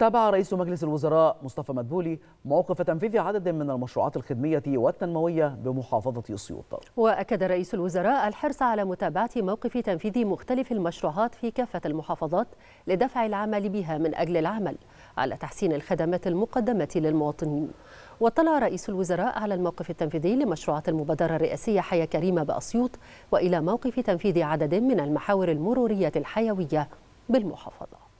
تابع رئيس مجلس الوزراء مصطفى مدبولي موقف تنفيذ عدد من المشروعات الخدمية والتنموية بمحافظة أسيوط وأكد رئيس الوزراء الحرص على متابعة موقف تنفيذ مختلف المشروعات في كافة المحافظات لدفع العمل بها من أجل العمل على تحسين الخدمات المقدمة للمواطنين. واطلع رئيس الوزراء على الموقف التنفيذي لمشروعات المبادرة الرئاسية حياة كريمة بأسيوط وإلى موقف تنفيذ عدد من المحاور المرورية الحيوية بالمحافظة.